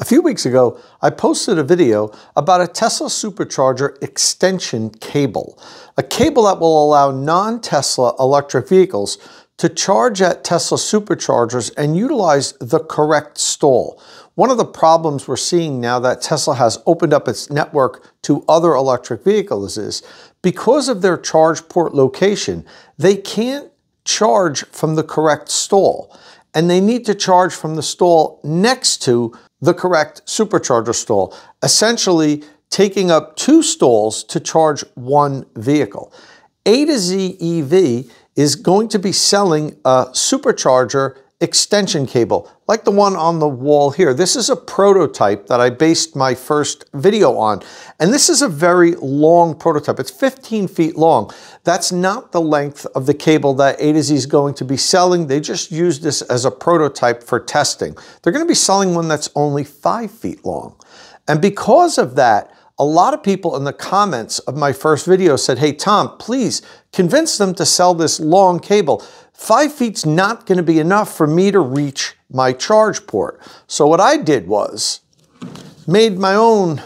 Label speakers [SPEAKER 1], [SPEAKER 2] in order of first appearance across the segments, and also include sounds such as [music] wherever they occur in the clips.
[SPEAKER 1] A few weeks ago, I posted a video about a Tesla supercharger extension cable, a cable that will allow non-Tesla electric vehicles to charge at Tesla superchargers and utilize the correct stall. One of the problems we're seeing now that Tesla has opened up its network to other electric vehicles is because of their charge port location, they can't charge from the correct stall and they need to charge from the stall next to the correct supercharger stall, essentially taking up two stalls to charge one vehicle. A to Z EV is going to be selling a supercharger extension cable, like the one on the wall here. This is a prototype that I based my first video on. And this is a very long prototype. It's 15 feet long. That's not the length of the cable that A to Z is going to be selling. They just use this as a prototype for testing. They're going to be selling one that's only five feet long. And because of that, a lot of people in the comments of my first video said, hey, Tom, please convince them to sell this long cable. Five feet's not going to be enough for me to reach my charge port. So what I did was made my own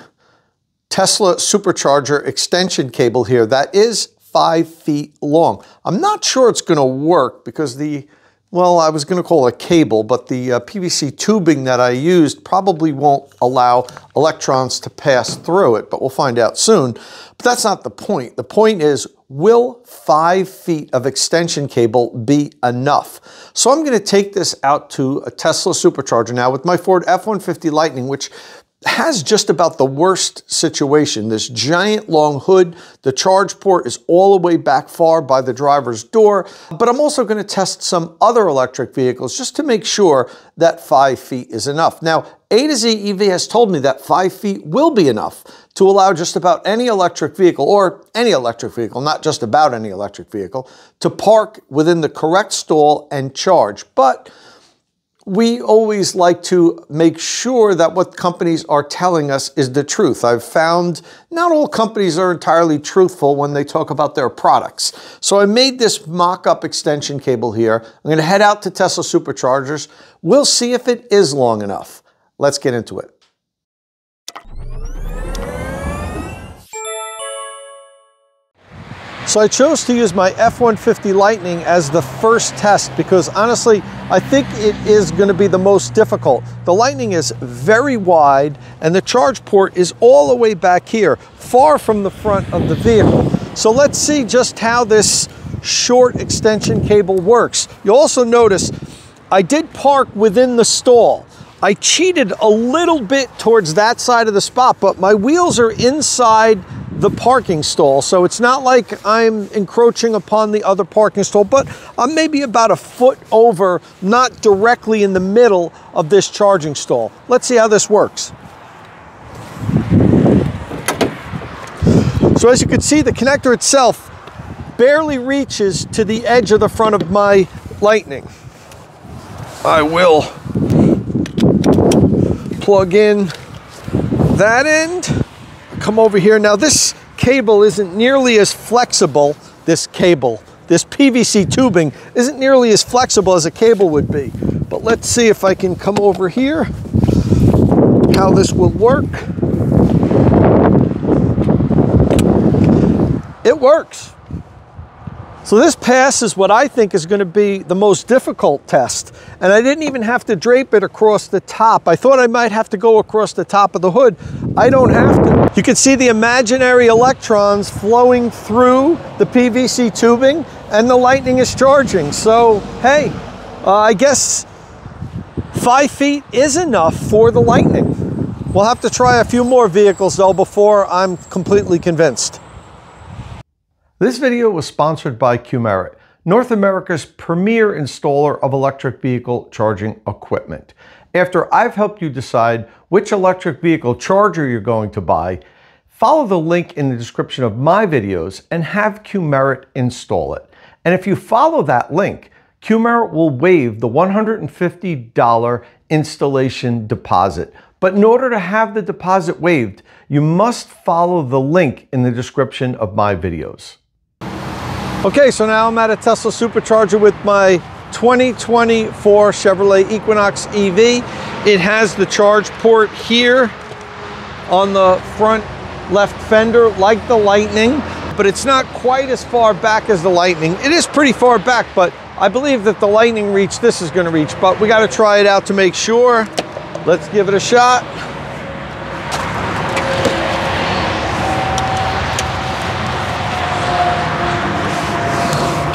[SPEAKER 1] Tesla supercharger extension cable here that is five feet long. I'm not sure it's going to work because the well, I was going to call it a cable, but the uh, PVC tubing that I used probably won't allow electrons to pass through it, but we'll find out soon. But that's not the point. The point is, will five feet of extension cable be enough? So I'm going to take this out to a Tesla supercharger now with my Ford F-150 Lightning, which has just about the worst situation. This giant long hood, the charge port is all the way back far by the driver's door, but I'm also gonna test some other electric vehicles just to make sure that five feet is enough. Now, A to Z EV has told me that five feet will be enough to allow just about any electric vehicle, or any electric vehicle, not just about any electric vehicle, to park within the correct stall and charge. But we always like to make sure that what companies are telling us is the truth. I've found not all companies are entirely truthful when they talk about their products. So I made this mock-up extension cable here. I'm going to head out to Tesla Superchargers. We'll see if it is long enough. Let's get into it. So I chose to use my F-150 Lightning as the first test because honestly, I think it is going to be the most difficult. The Lightning is very wide and the charge port is all the way back here, far from the front of the vehicle. So let's see just how this short extension cable works. You'll also notice I did park within the stall. I cheated a little bit towards that side of the spot, but my wheels are inside the parking stall. So it's not like I'm encroaching upon the other parking stall, but I'm maybe about a foot over, not directly in the middle of this charging stall. Let's see how this works. So as you can see, the connector itself barely reaches to the edge of the front of my Lightning. I will plug in that end come over here. Now this cable isn't nearly as flexible, this cable, this PVC tubing isn't nearly as flexible as a cable would be. But let's see if I can come over here, how this will work. It works. So this pass is what I think is going to be the most difficult test. And I didn't even have to drape it across the top. I thought I might have to go across the top of the hood. I don't have to. You can see the imaginary electrons flowing through the PVC tubing and the lightning is charging. So, hey, uh, I guess five feet is enough for the lightning. We'll have to try a few more vehicles though before I'm completely convinced. This video was sponsored by Qmerit, North America's premier installer of electric vehicle charging equipment. After I've helped you decide which electric vehicle charger you're going to buy, follow the link in the description of my videos and have Qmerit install it. And if you follow that link, Qmerit will waive the $150 installation deposit. But in order to have the deposit waived, you must follow the link in the description of my videos. Okay, so now I'm at a Tesla supercharger with my 2024 Chevrolet Equinox EV. It has the charge port here on the front left fender like the Lightning, but it's not quite as far back as the Lightning. It is pretty far back, but I believe that the Lightning reach this is gonna reach, but we gotta try it out to make sure. Let's give it a shot.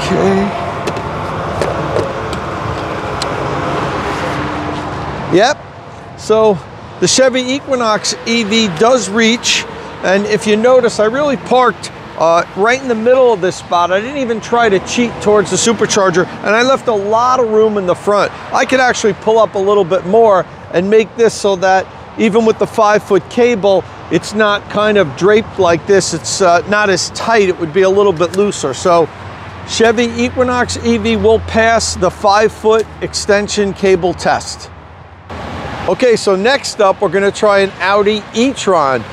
[SPEAKER 1] Okay. So the Chevy Equinox EV does reach. And if you notice, I really parked uh, right in the middle of this spot. I didn't even try to cheat towards the supercharger and I left a lot of room in the front. I could actually pull up a little bit more and make this so that even with the five foot cable, it's not kind of draped like this. It's uh, not as tight. It would be a little bit looser. So Chevy Equinox EV will pass the five foot extension cable test. Okay, so next up, we're gonna try an Audi e-tron.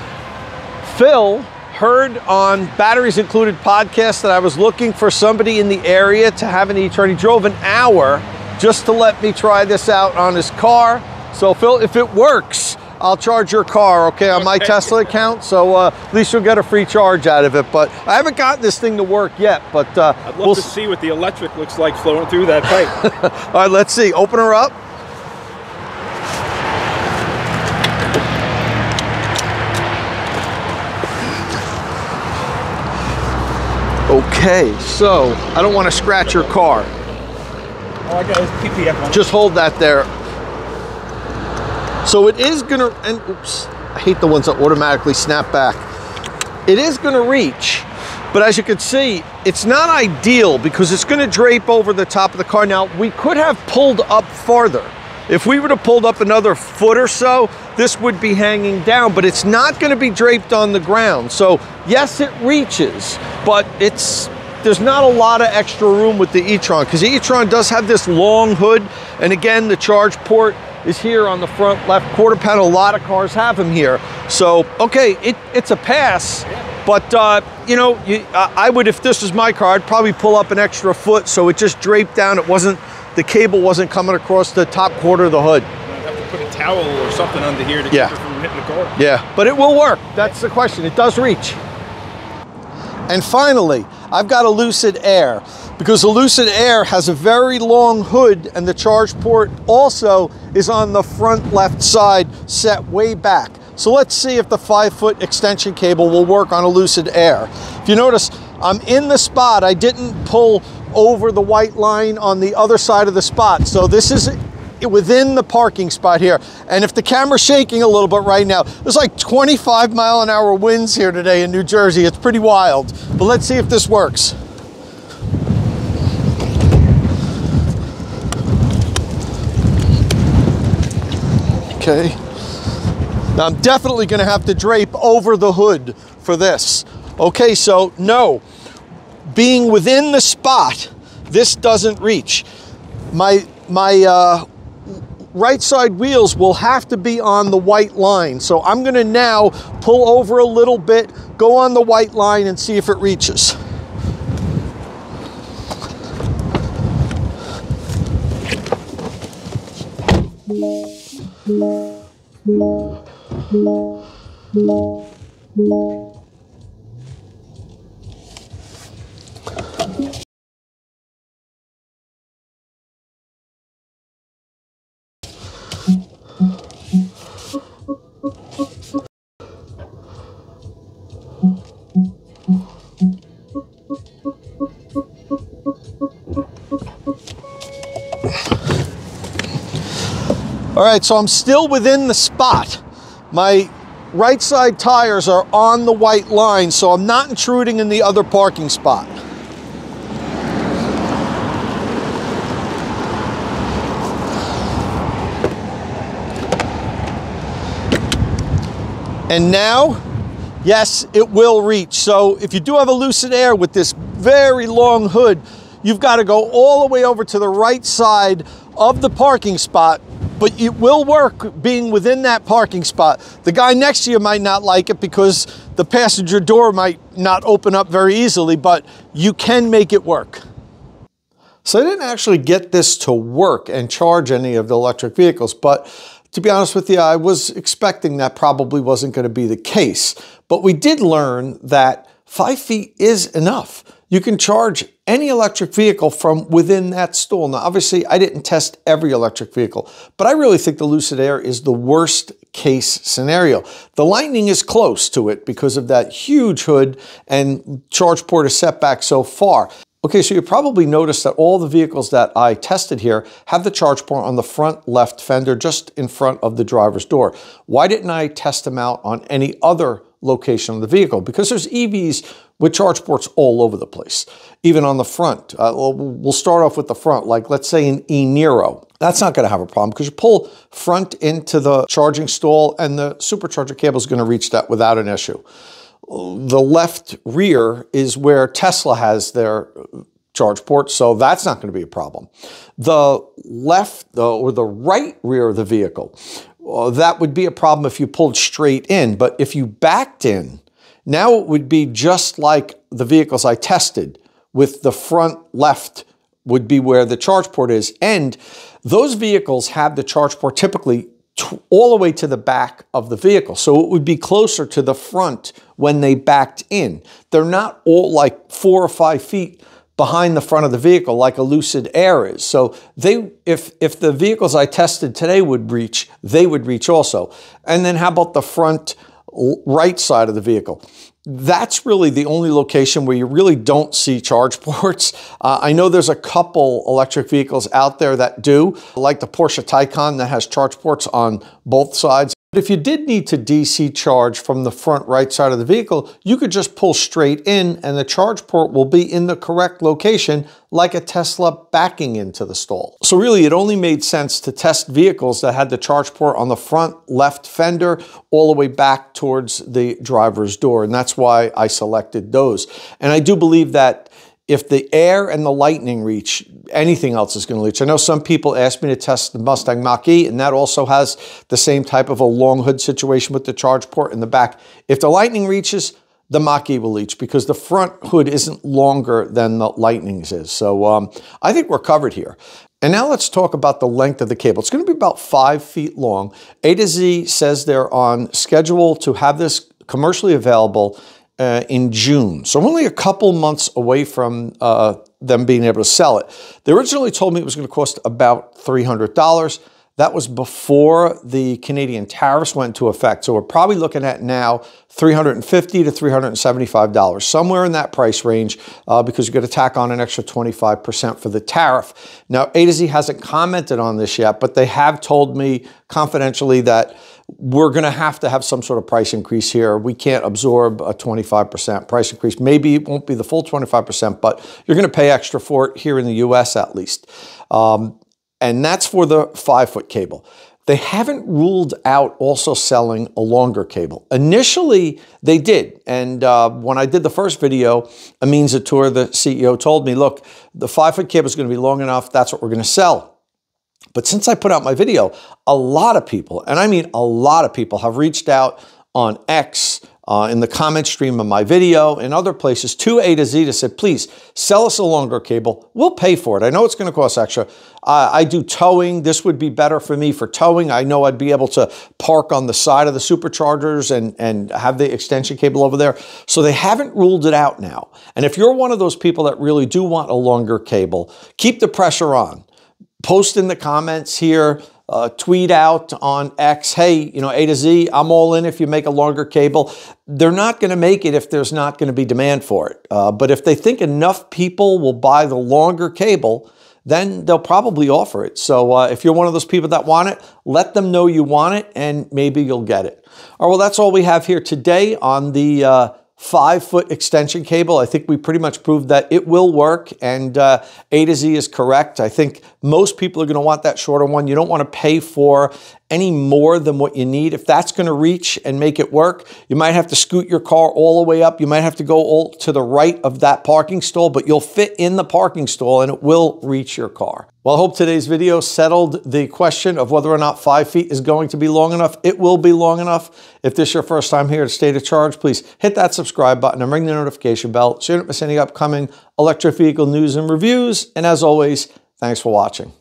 [SPEAKER 1] Phil heard on Batteries Included podcast that I was looking for somebody in the area to have an e-tron. He drove an hour just to let me try this out on his car. So Phil, if it works, I'll charge your car, okay, on my Tesla account. So uh, at least you'll get a free charge out of it. But I haven't gotten this thing to work yet. But uh,
[SPEAKER 2] I'd love we'll to see what the electric looks like flowing through that
[SPEAKER 1] pipe. [laughs] All right, let's see. Open her up. Okay, so I don't want to scratch your car.
[SPEAKER 2] Oh, I got PPF on
[SPEAKER 1] Just hold that there. So it is gonna, and oops, I hate the ones that automatically snap back. It is gonna reach, but as you can see, it's not ideal because it's gonna drape over the top of the car. Now, we could have pulled up farther. If we would have pulled up another foot or so, this would be hanging down, but it's not gonna be draped on the ground. So yes, it reaches, but it's there's not a lot of extra room with the e-tron because the e-tron does have this long hood. And again, the charge port is here on the front left quarter panel. A lot of cars have them here. So, okay, it, it's a pass, but uh, you know, you, I would, if this was my car, I'd probably pull up an extra foot so it just draped down. It wasn't, the cable wasn't coming across the top quarter of the hood.
[SPEAKER 2] i have to put a towel or something under here to yeah. keep it from hitting the car.
[SPEAKER 1] Yeah, but it will work. That's the question. It does reach. And finally, I've got a Lucid Air because the Lucid Air has a very long hood and the charge port also is on the front left side set way back. So let's see if the five foot extension cable will work on a Lucid Air. If you notice, I'm in the spot. I didn't pull over the white line on the other side of the spot. So this is within the parking spot here. And if the camera's shaking a little bit right now, there's like 25 mile an hour winds here today in New Jersey. It's pretty wild, but let's see if this works. Okay. Now I'm definitely gonna have to drape over the hood for this. Okay, so no, being within the spot, this doesn't reach. My, my uh, right side wheels will have to be on the white line. So I'm gonna now pull over a little bit, go on the white line and see if it reaches. All right, so I'm still within the spot. My right side tires are on the white line, so I'm not intruding in the other parking spot. And now, yes, it will reach. So if you do have a Lucid Air with this very long hood, you've got to go all the way over to the right side of the parking spot but it will work being within that parking spot. The guy next to you might not like it because the passenger door might not open up very easily, but you can make it work. So I didn't actually get this to work and charge any of the electric vehicles, but to be honest with you, I was expecting that probably wasn't going to be the case. But we did learn that five feet is enough. You can charge any electric vehicle from within that stall. Now, obviously, I didn't test every electric vehicle, but I really think the Lucid Air is the worst case scenario. The Lightning is close to it because of that huge hood and charge port is set back so far. Okay, so you probably noticed that all the vehicles that I tested here have the charge port on the front left fender just in front of the driver's door. Why didn't I test them out on any other location of the vehicle? Because there's EVs with charge ports all over the place, even on the front. Uh, we'll start off with the front, like let's say an e-Niro. That's not going to have a problem because you pull front into the charging stall and the supercharger cable is going to reach that without an issue. The left rear is where Tesla has their charge port, so that's not going to be a problem. The left the, or the right rear of the vehicle, well, that would be a problem if you pulled straight in, but if you backed in, now it would be just like the vehicles I tested with the front left would be where the charge port is. And those vehicles have the charge port typically all the way to the back of the vehicle. So it would be closer to the front when they backed in. They're not all like four or five feet behind the front of the vehicle like a Lucid Air is. So they, if, if the vehicles I tested today would reach, they would reach also. And then how about the front right side of the vehicle. That's really the only location where you really don't see charge [laughs] ports. Uh, I know there's a couple electric vehicles out there that do, like the Porsche Taycan that has charge ports on both sides. But if you did need to DC charge from the front right side of the vehicle, you could just pull straight in and the charge port will be in the correct location like a Tesla backing into the stall. So really it only made sense to test vehicles that had the charge port on the front left fender all the way back towards the driver's door. And that's why I selected those. And I do believe that if the air and the lightning reach, anything else is going to reach. I know some people asked me to test the Mustang Mach-E, and that also has the same type of a long hood situation with the charge port in the back. If the lightning reaches, the Mach-E will reach because the front hood isn't longer than the Lightning's is. So um, I think we're covered here. And now let's talk about the length of the cable. It's going to be about five feet long. A to Z says they're on schedule to have this commercially available uh, in June. So I'm only a couple months away from uh, them being able to sell it. They originally told me it was going to cost about $300. That was before the Canadian tariffs went into effect. So we're probably looking at now $350 to $375, somewhere in that price range, uh, because you're going to tack on an extra 25% for the tariff. Now, A to Z hasn't commented on this yet, but they have told me confidentially that we're going to have to have some sort of price increase here. We can't absorb a 25% price increase. Maybe it won't be the full 25%, but you're going to pay extra for it here in the US at least. Um, and that's for the five foot cable. They haven't ruled out also selling a longer cable. Initially, they did. And uh, when I did the first video, Amin Zator, the CEO, told me, look, the five foot cable is going to be long enough. That's what we're going to sell. But since I put out my video, a lot of people, and I mean a lot of people, have reached out on X, uh, in the comment stream of my video, and other places to A to Z to say, please sell us a longer cable. We'll pay for it. I know it's going to cost extra. Uh, I do towing. This would be better for me for towing. I know I'd be able to park on the side of the superchargers and, and have the extension cable over there. So they haven't ruled it out now. And if you're one of those people that really do want a longer cable, keep the pressure on post in the comments here, uh, tweet out on X, hey, you know, A to Z, I'm all in if you make a longer cable. They're not going to make it if there's not going to be demand for it. Uh, but if they think enough people will buy the longer cable, then they'll probably offer it. So uh, if you're one of those people that want it, let them know you want it and maybe you'll get it. All right, well, that's all we have here today on the uh, five foot extension cable. I think we pretty much proved that it will work and uh, A to Z is correct. I think most people are going to want that shorter one. You don't want to pay for any more than what you need. If that's going to reach and make it work, you might have to scoot your car all the way up. You might have to go all to the right of that parking stall, but you'll fit in the parking stall and it will reach your car. Well, I hope today's video settled the question of whether or not five feet is going to be long enough. It will be long enough. If this is your first time here at State of Charge, please hit that subscribe button and ring the notification bell so you don't miss any upcoming electric vehicle news and reviews. And as always, thanks for watching.